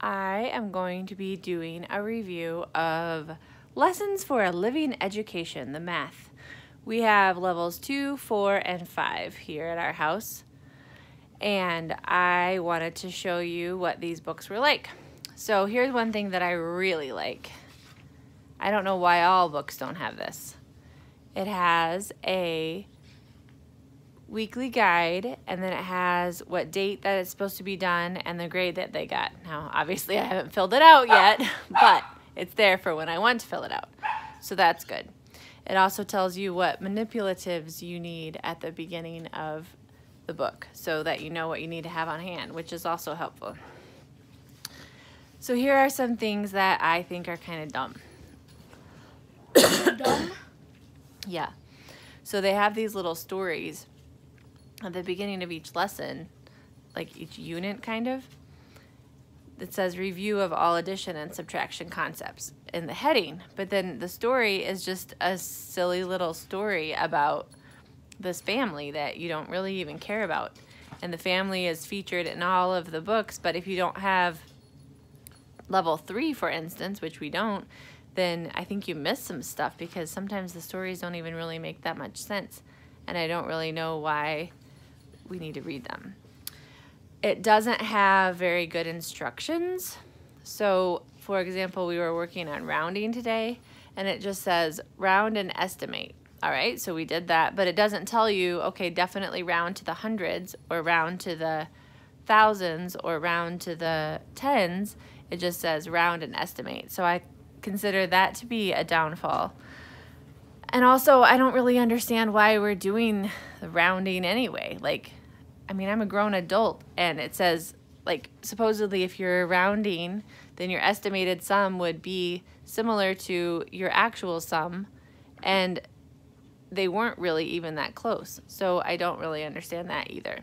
I am going to be doing a review of Lessons for a Living Education, the math. We have levels two, four, and five here at our house. And I wanted to show you what these books were like. So here's one thing that I really like. I don't know why all books don't have this. It has a weekly guide and then it has what date that it's supposed to be done and the grade that they got. Now, obviously I haven't filled it out yet, but it's there for when I want to fill it out. So that's good. It also tells you what manipulatives you need at the beginning of the book so that you know what you need to have on hand, which is also helpful. So here are some things that I think are kind of dumb. Dumb? Yeah. So they have these little stories at the beginning of each lesson, like each unit kind of. It says review of all addition and subtraction concepts in the heading, but then the story is just a silly little story about this family that you don't really even care about. And the family is featured in all of the books, but if you don't have level three, for instance, which we don't, then I think you miss some stuff because sometimes the stories don't even really make that much sense. And I don't really know why we need to read them. It doesn't have very good instructions. So, for example, we were working on rounding today and it just says round and estimate. All right, so we did that, but it doesn't tell you, okay, definitely round to the hundreds or round to the thousands or round to the tens. It just says round and estimate. So I consider that to be a downfall. And also, I don't really understand why we're doing the rounding anyway. Like, I mean, I'm a grown adult, and it says, like, supposedly if you're rounding, then your estimated sum would be similar to your actual sum, and they weren't really even that close. So I don't really understand that either.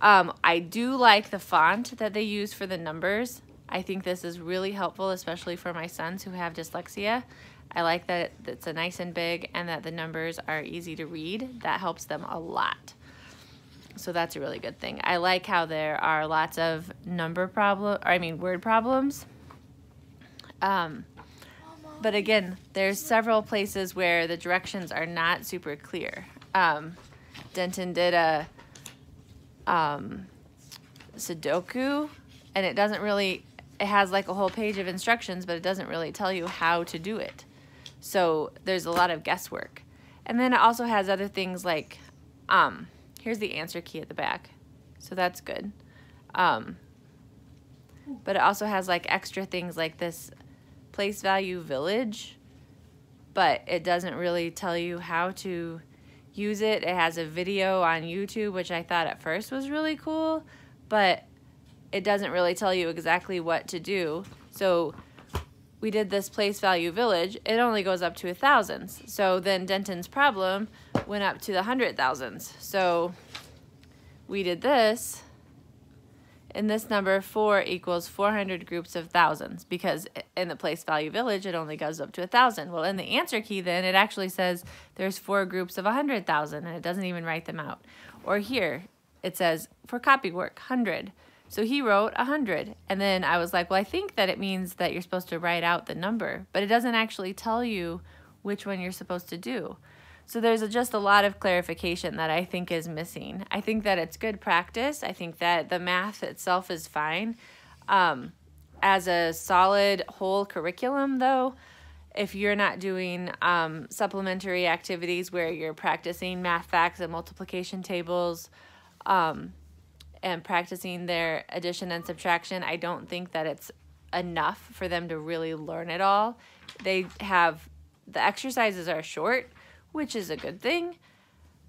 Um, I do like the font that they use for the numbers. I think this is really helpful, especially for my sons who have dyslexia. I like that it's a nice and big and that the numbers are easy to read. That helps them a lot. So that's a really good thing. I like how there are lots of number problem, or I mean word problems. Um, but again, there's several places where the directions are not super clear. Um, Denton did a um, Sudoku, and it doesn't really, it has like a whole page of instructions, but it doesn't really tell you how to do it. So there's a lot of guesswork. And then it also has other things like, um, here's the answer key at the back. So that's good. Um, but it also has like extra things like this place value village, but it doesn't really tell you how to use it. It has a video on YouTube, which I thought at first was really cool, but it doesn't really tell you exactly what to do. So we did this place value village, it only goes up to a thousands. So then Denton's problem went up to the hundred thousands. So we did this and this number 4 equals 400 groups of thousands because in the place value village it only goes up to a thousand. Well in the answer key then it actually says there's four groups of 100,000 and it doesn't even write them out. Or here it says for copy work 100. So he wrote 100 and then I was like well I think that it means that you're supposed to write out the number but it doesn't actually tell you which one you're supposed to do. So there's a, just a lot of clarification that I think is missing. I think that it's good practice. I think that the math itself is fine. Um, as a solid whole curriculum, though, if you're not doing um, supplementary activities where you're practicing math facts and multiplication tables um, and practicing their addition and subtraction, I don't think that it's enough for them to really learn it all. They have the exercises are short which is a good thing.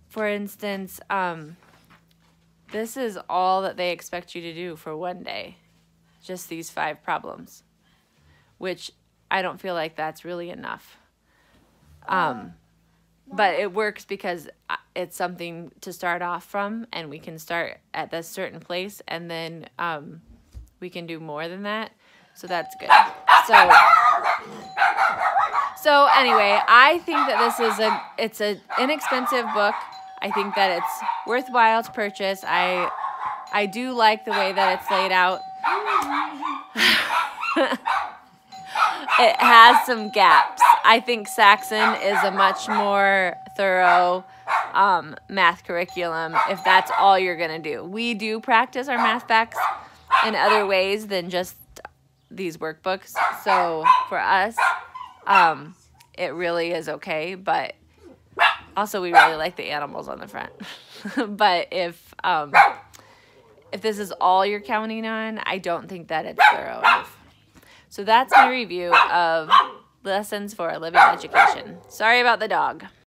For instance, um, this is all that they expect you to do for one day, just these five problems, which I don't feel like that's really enough. Um, but it works because it's something to start off from, and we can start at this certain place, and then um, we can do more than that. So that's good. So. So anyway, I think that this is a it's an inexpensive book. I think that it's worthwhile to purchase. I I do like the way that it's laid out. it has some gaps. I think Saxon is a much more thorough um, math curriculum if that's all you're going to do. We do practice our math facts in other ways than just these workbooks. So for us, um, it really is okay. But also, we really like the animals on the front. but if um, if this is all you're counting on, I don't think that it's thorough enough. So that's my review of lessons for a living education. Sorry about the dog.